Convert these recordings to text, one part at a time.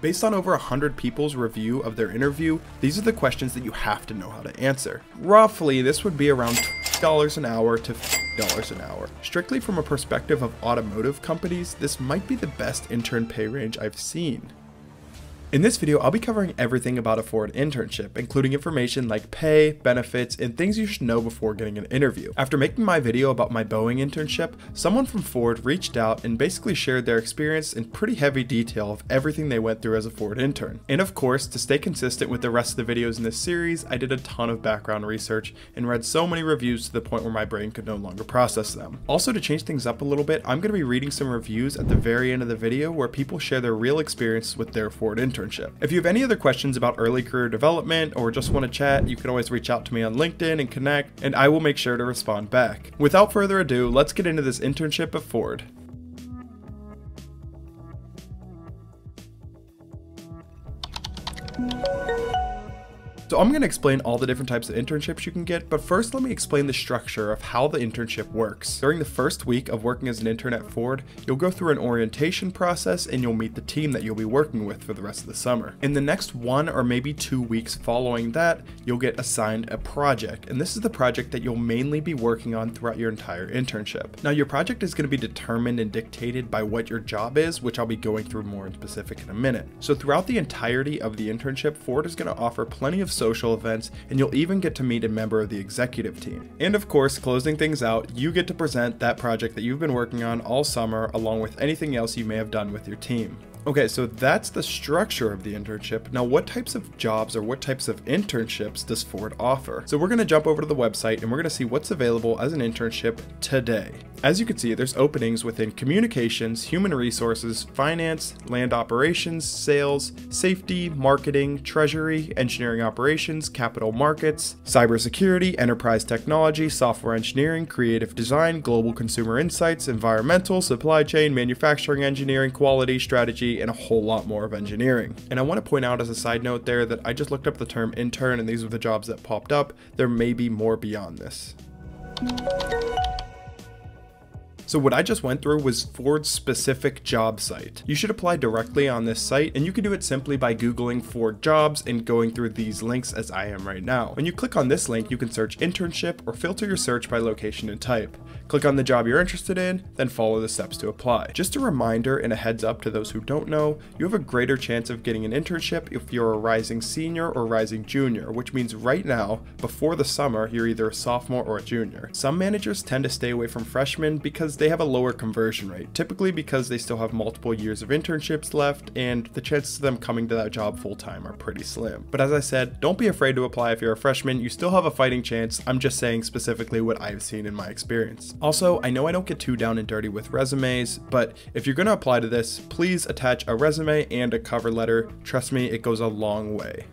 Based on over 100 people's review of their interview, these are the questions that you have to know how to answer. Roughly, this would be around $20 an hour to $50 an hour. Strictly from a perspective of automotive companies, this might be the best intern pay range I've seen. In this video, I'll be covering everything about a Ford internship, including information like pay, benefits, and things you should know before getting an interview. After making my video about my Boeing internship, someone from Ford reached out and basically shared their experience in pretty heavy detail of everything they went through as a Ford intern. And of course, to stay consistent with the rest of the videos in this series, I did a ton of background research and read so many reviews to the point where my brain could no longer process them. Also, to change things up a little bit, I'm going to be reading some reviews at the very end of the video where people share their real experiences with their Ford intern internship. If you have any other questions about early career development or just want to chat, you can always reach out to me on LinkedIn and connect, and I will make sure to respond back. Without further ado, let's get into this internship at Ford. So I'm going to explain all the different types of internships you can get, but first let me explain the structure of how the internship works. During the first week of working as an intern at Ford, you'll go through an orientation process and you'll meet the team that you'll be working with for the rest of the summer. In the next one or maybe two weeks following that, you'll get assigned a project, and this is the project that you'll mainly be working on throughout your entire internship. Now your project is going to be determined and dictated by what your job is, which I'll be going through more in specific in a minute. So throughout the entirety of the internship, Ford is going to offer plenty of social events, and you'll even get to meet a member of the executive team. And of course, closing things out, you get to present that project that you've been working on all summer along with anything else you may have done with your team. Okay, so that's the structure of the internship. Now, what types of jobs or what types of internships does Ford offer? So we're gonna jump over to the website and we're gonna see what's available as an internship today. As you can see, there's openings within communications, human resources, finance, land operations, sales, safety, marketing, treasury, engineering operations, capital markets, cybersecurity, enterprise technology, software engineering, creative design, global consumer insights, environmental, supply chain, manufacturing engineering, quality, strategy, and a whole lot more of engineering. And I want to point out as a side note there that I just looked up the term intern and these are the jobs that popped up. There may be more beyond this. So what I just went through was Ford's specific job site. You should apply directly on this site and you can do it simply by googling Ford jobs and going through these links as I am right now. When you click on this link you can search internship or filter your search by location and type. Click on the job you're interested in, then follow the steps to apply. Just a reminder and a heads up to those who don't know, you have a greater chance of getting an internship if you're a rising senior or rising junior, which means right now, before the summer, you're either a sophomore or a junior. Some managers tend to stay away from freshmen because they have a lower conversion rate, typically because they still have multiple years of internships left and the chances of them coming to that job full time are pretty slim. But as I said, don't be afraid to apply if you're a freshman, you still have a fighting chance. I'm just saying specifically what I've seen in my experience. Also, I know I don't get too down and dirty with resumes, but if you're going to apply to this, please attach a resume and a cover letter. Trust me, it goes a long way.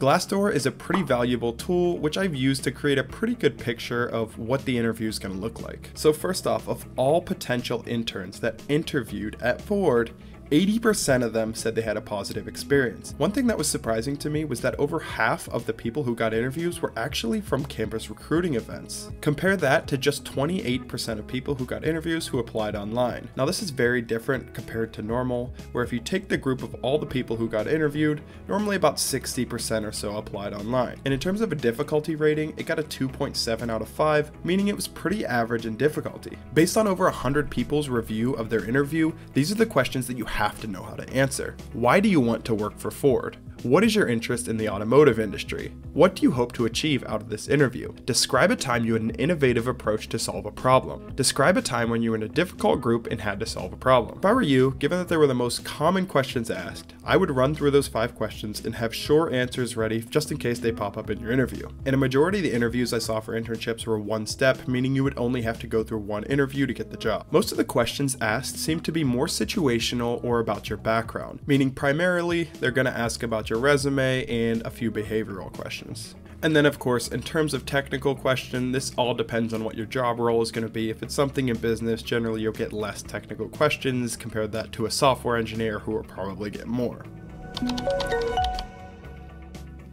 Glassdoor is a pretty valuable tool which I've used to create a pretty good picture of what the interview is going to look like. So first off, of all potential interns that interviewed at Ford, 80% of them said they had a positive experience. One thing that was surprising to me was that over half of the people who got interviews were actually from campus recruiting events. Compare that to just 28% of people who got interviews who applied online. Now this is very different compared to normal, where if you take the group of all the people who got interviewed, normally about 60% or so applied online. And in terms of a difficulty rating, it got a 2.7 out of 5, meaning it was pretty average in difficulty. Based on over 100 people's review of their interview, these are the questions that you have to know how to answer. Why do you want to work for Ford? What is your interest in the automotive industry? What do you hope to achieve out of this interview? Describe a time you had an innovative approach to solve a problem. Describe a time when you were in a difficult group and had to solve a problem. If I were you, given that they were the most common questions asked, I would run through those five questions and have short answers ready just in case they pop up in your interview. And a majority of the interviews I saw for internships were one step, meaning you would only have to go through one interview to get the job. Most of the questions asked seem to be more situational or about your background, meaning primarily they're going to ask about your resume, and a few behavioral questions. And then, of course, in terms of technical question, this all depends on what your job role is going to be. If it's something in business, generally you'll get less technical questions. Compare that to a software engineer who will probably get more.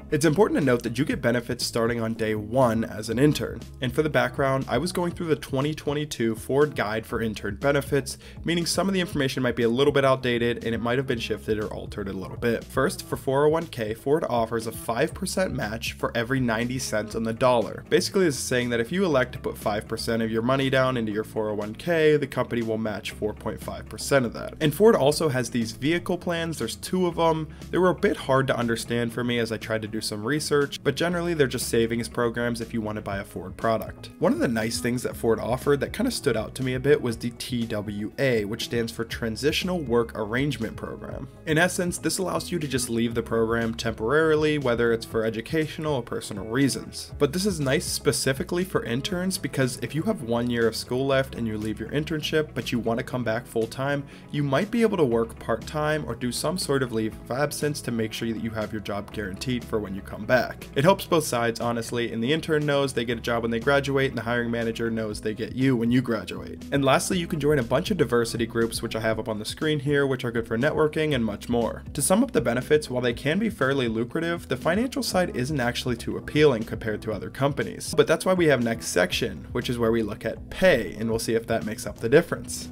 It's important to note that you get benefits starting on day one as an intern. And for the background, I was going through the 2022 Ford Guide for Intern Benefits, meaning some of the information might be a little bit outdated and it might have been shifted or altered a little bit. First, for 401k, Ford offers a 5% match for every 90 cents on the dollar. Basically, this is saying that if you elect to put 5% of your money down into your 401k, the company will match 4.5% of that. And Ford also has these vehicle plans, there's two of them. They were a bit hard to understand for me as I tried to do some research, but generally they're just savings programs if you want to buy a Ford product. One of the nice things that Ford offered that kind of stood out to me a bit was the TWA, which stands for Transitional Work Arrangement Program. In essence, this allows you to just leave the program temporarily, whether it's for educational or personal reasons. But this is nice specifically for interns because if you have one year of school left and you leave your internship, but you want to come back full time, you might be able to work part time or do some sort of leave of absence to make sure that you have your job guaranteed for when you come back. It helps both sides, honestly, and the intern knows they get a job when they graduate, and the hiring manager knows they get you when you graduate. And lastly, you can join a bunch of diversity groups, which I have up on the screen here, which are good for networking and much more. To sum up the benefits, while they can be fairly lucrative, the financial side isn't actually too appealing compared to other companies. But that's why we have next section, which is where we look at pay, and we'll see if that makes up the difference.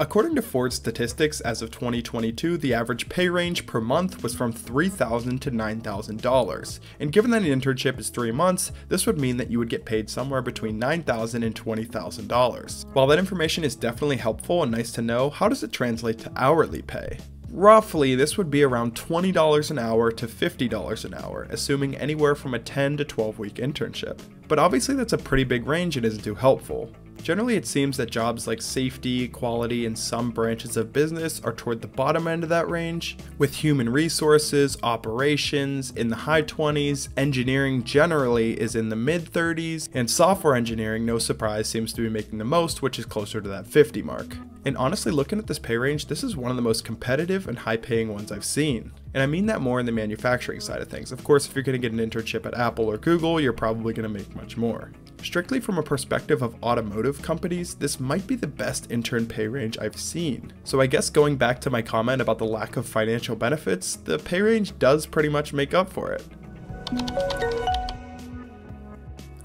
According to Ford statistics, as of 2022, the average pay range per month was from 3,000 to $9,000. And given that an internship is three months, this would mean that you would get paid somewhere between $9,000 and $20,000. While that information is definitely helpful and nice to know, how does it translate to hourly pay? Roughly, this would be around $20 an hour to $50 an hour, assuming anywhere from a 10 to 12 week internship. But obviously that's a pretty big range and isn't too helpful. Generally, it seems that jobs like safety, quality, and some branches of business are toward the bottom end of that range, with human resources, operations in the high 20s, engineering generally is in the mid 30s, and software engineering, no surprise, seems to be making the most, which is closer to that 50 mark. And honestly, looking at this pay range, this is one of the most competitive and high paying ones I've seen. And I mean that more in the manufacturing side of things. Of course, if you're going to get an internship at Apple or Google, you're probably going to make much more. Strictly from a perspective of automotive companies, this might be the best intern pay range I've seen. So I guess going back to my comment about the lack of financial benefits, the pay range does pretty much make up for it.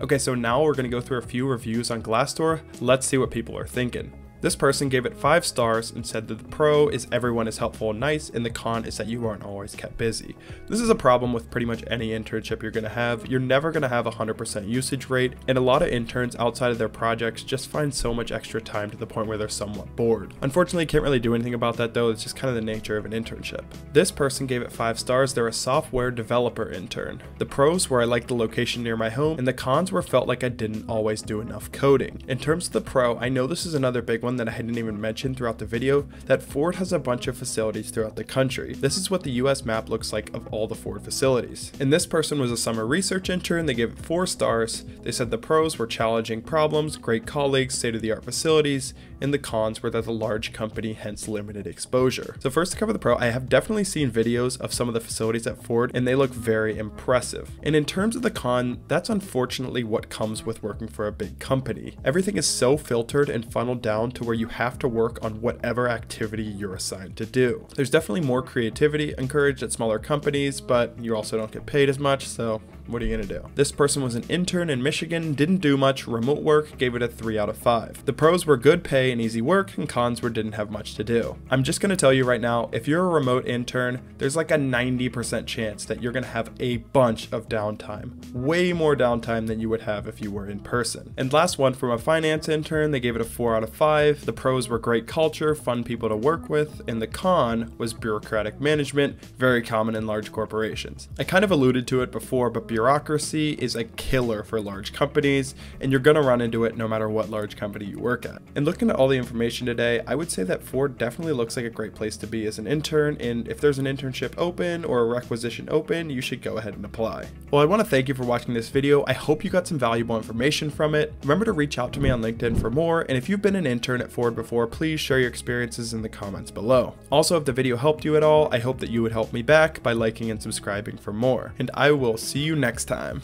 Okay, so now we're going to go through a few reviews on Glassdoor. Let's see what people are thinking. This person gave it 5 stars and said that the pro is everyone is helpful and nice, and the con is that you aren't always kept busy. This is a problem with pretty much any internship you're going to have. You're never going to have a 100% usage rate, and a lot of interns outside of their projects just find so much extra time to the point where they're somewhat bored. Unfortunately, can't really do anything about that though, it's just kind of the nature of an internship. This person gave it 5 stars, they're a software developer intern. The pros were I liked the location near my home, and the cons were felt like I didn't always do enough coding. In terms of the pro, I know this is another big one one that I hadn't even mentioned throughout the video, that Ford has a bunch of facilities throughout the country. This is what the US map looks like of all the Ford facilities. And this person was a summer research intern, they gave it 4 stars. They said the pros were challenging problems, great colleagues, state-of-the-art facilities, and the cons were that the large company hence limited exposure. So first to cover the pro, I have definitely seen videos of some of the facilities at Ford and they look very impressive. And in terms of the con, that's unfortunately what comes with working for a big company. Everything is so filtered and funneled down to where you have to work on whatever activity you're assigned to do. There's definitely more creativity encouraged at smaller companies, but you also don't get paid as much, so what are you gonna do? This person was an intern in Michigan, didn't do much, remote work, gave it a 3 out of 5. The pros were good pay and easy work, and cons were didn't have much to do. I'm just gonna tell you right now, if you're a remote intern, there's like a 90% chance that you're gonna have a bunch of downtime. Way more downtime than you would have if you were in person. And last one from a finance intern, they gave it a 4 out of 5. The pros were great culture, fun people to work with, and the con was bureaucratic management, very common in large corporations. I kind of alluded to it before, but bureaucracy is a killer for large companies, and you're gonna run into it no matter what large company you work at. And looking at all the information today, I would say that Ford definitely looks like a great place to be as an intern, and if there's an internship open or a requisition open, you should go ahead and apply. Well, I wanna thank you for watching this video. I hope you got some valuable information from it. Remember to reach out to me on LinkedIn for more, and if you've been an intern at Ford before, please share your experiences in the comments below. Also, if the video helped you at all, I hope that you would help me back by liking and subscribing for more. And I will see you next time.